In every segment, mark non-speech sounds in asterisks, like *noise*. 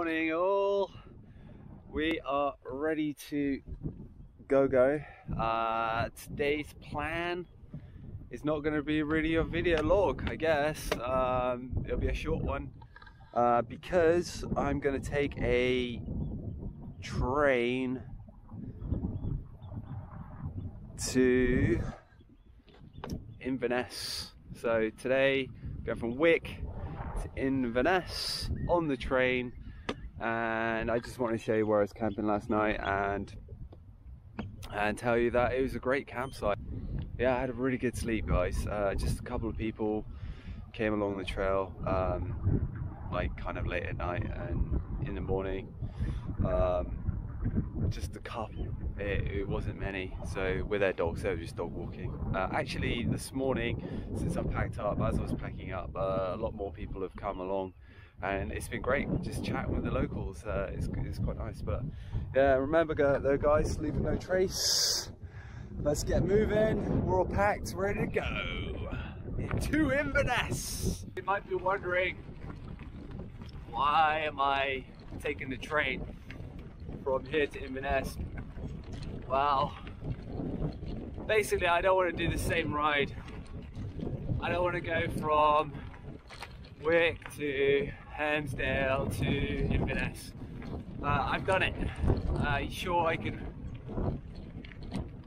Morning all. We are ready to go go. Uh, today's plan is not going to be really a video log, I guess. Um, it'll be a short one uh, because I'm going to take a train to Inverness. So today, go from Wick to Inverness on the train, and I just want to show you where I was camping last night and and tell you that it was a great campsite. Yeah, I had a really good sleep, guys. Uh, just a couple of people came along the trail, um, like kind of late at night and in the morning. Um, just a couple. It, it, wasn't many. So with their dogs, they were just dog walking. Uh, actually, this morning, since I packed up, as I was packing up, uh, a lot more people have come along, and it's been great. Just chatting with the locals. Uh, it's, it's quite nice. But yeah, remember though, guys, leaving no trace. Let's get moving. We're all packed, ready to go to Inverness. You might be wondering, why am I taking the train? From here to Inverness. Well, basically I don't want to do the same ride. I don't want to go from Wick to Helmsdale to Inverness. Uh, I've done it. Uh, sure I can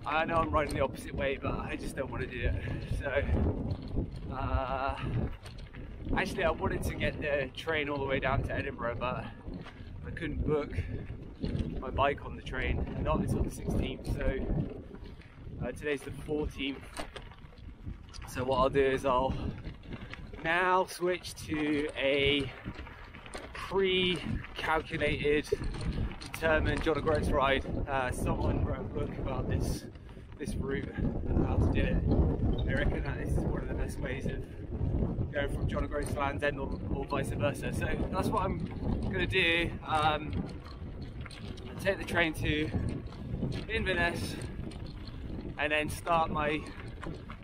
I know I'm riding the opposite way, but I just don't want to do it. So, uh, actually, I wanted to get the train all the way down to Edinburgh, but I couldn't book my bike on the train, not until the 16th. So uh, today's the 14th. So what I'll do is I'll now switch to a pre-calculated, determined John O'Groats ride. Uh, someone wrote a book about this this route and how to do it. I reckon that this is one of the best ways of going from John O'Groats to Land's End or, or, vice versa. So that's what I'm going to do. Um, take the train to Inverness and then start my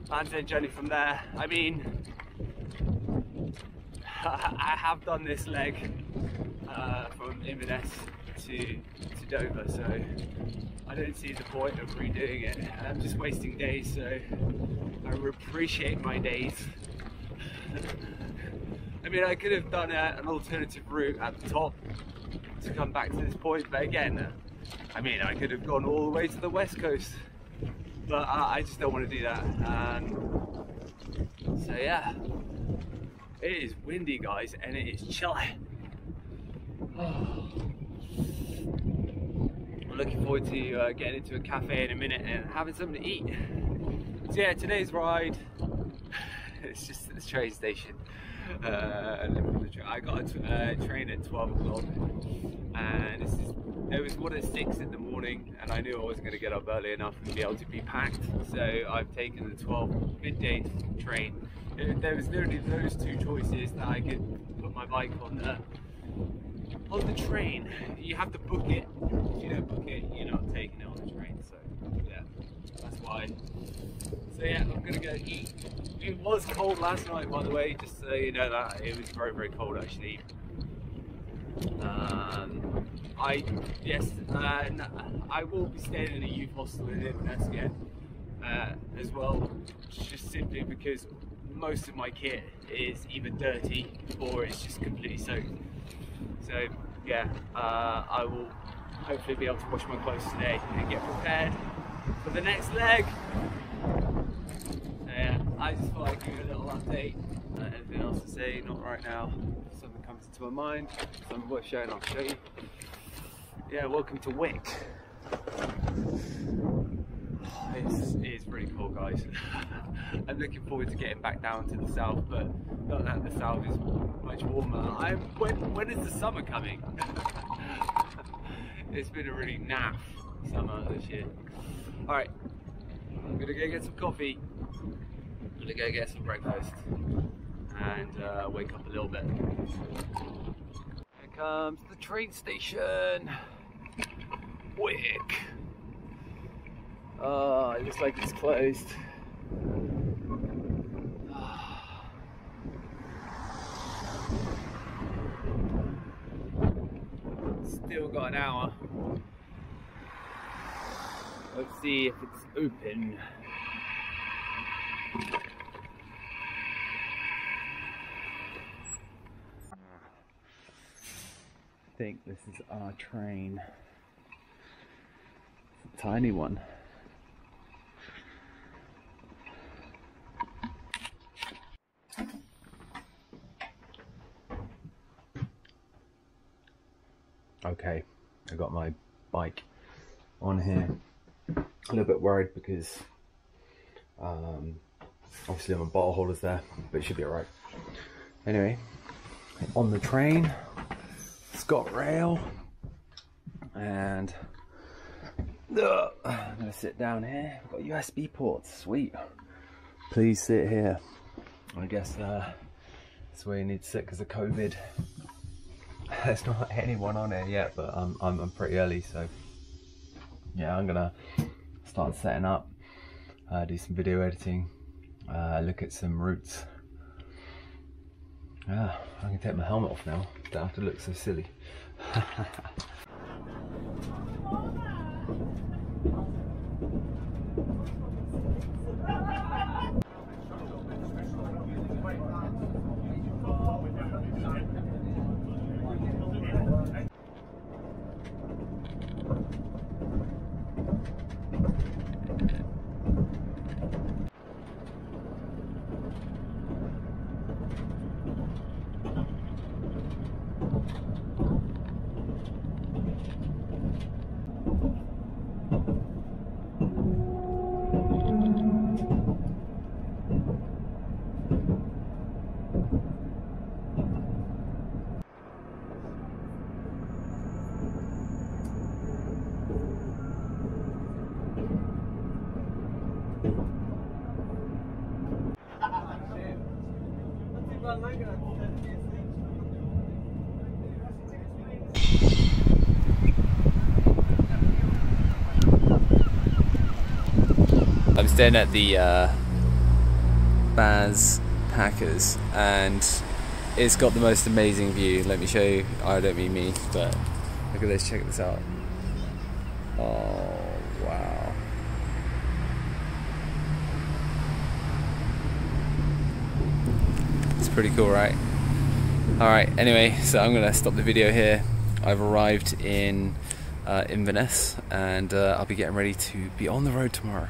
Land's End journey from there. I mean, *laughs* I have done this leg uh, from Inverness to, to Dover, so I don't see the point of redoing it. I'm just wasting days, so I appreciate my days. *laughs* I mean, I could have done a, an alternative route at the top to come back to this point. But again, I mean, I could have gone all the way to the west coast, but I, I just don't want to do that. So yeah, it is windy, guys, and it is chilly. *sighs* I'm looking forward to uh, getting into a cafe in a minute and having something to eat. So yeah, today's ride, *sighs* it's just at the train station. Uh, I got a uh, train at 12 o'clock and this is, it was one at 6 in the morning and I knew I wasn't going to get up early enough and be able to be packed so I've taken the 12 midday train. There was literally those two choices that I could put my bike on the on the train. You have to book it. If you don't book it, you're not taking it on the train. So yeah, that's why. So yeah, I'm gonna go eat it was cold last night, by the way, just so you know that. It was very, very cold actually. Um, I, yes, uh, I will be staying in a youth hostel in Inverness again uh, as well, just simply because most of my kit is either dirty or it's just completely soaked. So yeah, uh, I will hopefully be able to wash my clothes today and get prepared for the next leg. I just thought I'd give you a little update. Uh, anything else to say? Not right now. Something comes into my mind, something worth sharing, I'll show you. Yeah, welcome to Wick. *sighs* It's, it's really cool, guys. *laughs* I'm looking forward to getting back down to the south, but not that the south is much warmer. I'm, when, when is the summer coming? *laughs* it's been a really naff summer this year. Alright, I'm gonna go get some coffee to go get some breakfast and uh, wake up a little bit. Here comes the train station. Wick. Oh, it looks like it's closed. *sighs* Still got an hour. Let's see if it's open. Think this is our train. It's a tiny one. Okay, I got my bike on here. A little bit worried because um, obviously my bottle holder's there, but it should be alright. Anyway, on the train, ScotRail, and uh, I'm gonna sit down here. Got USB ports, sweet. Please sit here. I guess uh, that's where you need to sit because of COVID. *laughs* There's not anyone on here yet, but I'm, I'm, I'm pretty early, so yeah, I'm gonna start setting up, uh, do some video editing, uh, look at some routes. Yeah, I can take my helmet off now, don't have to look so silly. *laughs* I'm at the uh, Baz Packers and it's got the most amazing view. Let me show you. I don't mean me, but look at this. Check this out. Oh, wow. It's pretty cool, right? Alright, anyway, so I'm going to stop the video here. I've arrived in uh, Inverness and uh, I'll be getting ready to be on the road tomorrow.